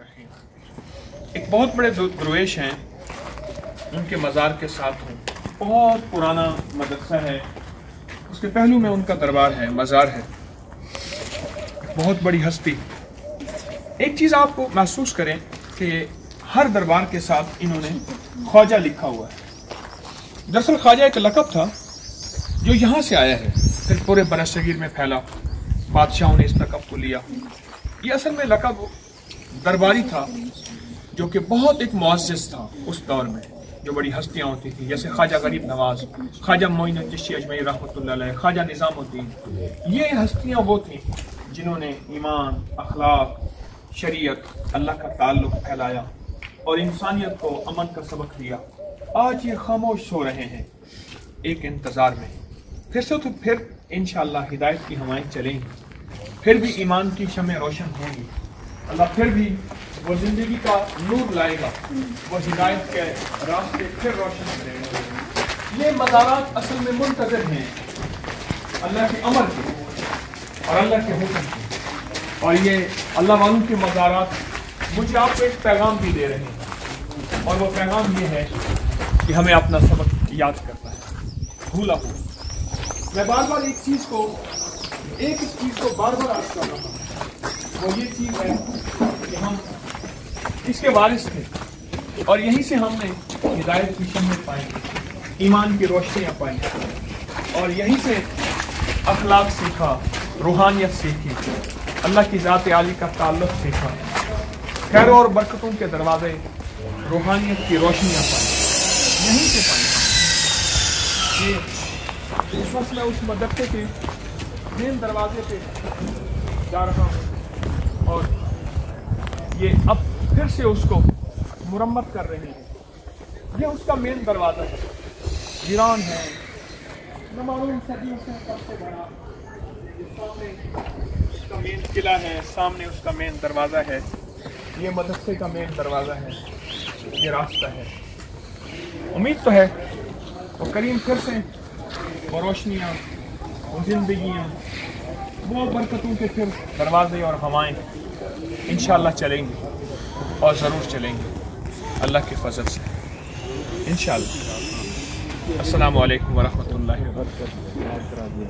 الرحیم ایک بہت بڑے درویش ہیں، ان کے مزار کے ساتھ ہوں۔ بہت پرانا مدرسہ ہے۔ اس کے پہلو میں ان کا دربار ہے، مزار ہے۔ بہت بڑی ہستی۔ ایک چیز آپ کو محسوس کریں کہ ہر دربار کے ساتھ انہوں نے خواجہ لکھا ہوا ہے۔ دراصل خواجہ ایک لقب تھا جو یہاں سے آیا ہے۔ پھر پورے برصغیر میں پھیلا۔ بادشاہوں نے اس لقب کو لیا۔ یہ اصل میں لقب درباری تھا جو کہ بہت ایک معزز تھا اس دور میں، جو بڑی ہستیاں ہوتی تھیں، جیسے خواجہ غریب نواز، خواجہ معین الجشی اجمعی رحمۃ اللہ علیہ، خواجہ نظام الدین۔ یہ ہستیاں وہ تھیں جنہوں نے ایمان، اخلاق، شریعت، اللہ کا تعلق پھیلایا اور انسانیت کو امن کا سبق دیا۔ آج یہ خاموش ہو رہے ہیں ایک انتظار میں۔ پھر سے تو پھر انشاءاللہ ہدایت کی ہوائیں چلیں گی۔ پھر بھی ایمان کی شمع روشن ہوں گی۔ اللہ پھر بھی وہ زندگی کا نور لائے گا۔ وہ ہدایت کے راستے پھر روشن کرے گا یہ مزارات اصل میں منتظر ہیں۔ اللہ کے عمر کے اور اللہ کے حکم کے۔ اور یہ اللہ والوں کے مزارات مجھے آپ کو ایک پیغام بھی دے رہے ہیں۔ اور وہ پیغام یہ ہے کہ ہمیں اپنا سبق یاد کرنا ہے۔ بھولا ہو۔ میں بار بار ایک چیز کو، ایک چیز کو بار بار آج کر رہا ہوں۔ وہ یہ چیز ہے کہ ہم اس کے وارث تھے اور یہیں سے ہم نے ہدایت کی شمت پائی، ایمان کی روشنیاں پائی اور یہیں سے اخلاق سیکھا، روحانیت سیکھی، اللہ کی ذات عالی کا تعلق سیکھا۔ خیروں اور برکتوں کے دروازے روحانیت کی روشنیاں پائی، یہیں سے پائی۔ اس وقت میں اس مدرسے کے مین دروازے پہ جا رہا ہوں۔ اور یہ اب پھر سے اس کو مرمت کر رہے ہیں۔ یہ اس کا مین دروازہ ہے۔ ویران ہے صدیوں سے سب سے بڑا سامنے اس کا مین قلعہ ہے۔ سامنے اس کا مین دروازہ ہے۔ یہ مدرسے کا مین دروازہ ہے۔ یہ راستہ ہے۔ امید تو ہے۔ وہ کریم پھر سے۔ وہ روشنیاں۔ وہ زندگیاں۔ وہ برکتوں کے پھر دروازے اور ہوائیں۔ انشاءاللہ چلیں گے اور ضرور چلیں گے۔ اللہ کے فضل سے۔ انشاءاللہ۔ السلام علیکم ورحمۃ اللہ وبرکاتہ۔